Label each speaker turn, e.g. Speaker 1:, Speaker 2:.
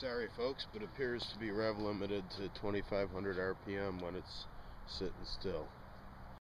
Speaker 1: Sorry folks, but appears to be rev limited to 2500 RPM when it's sitting still.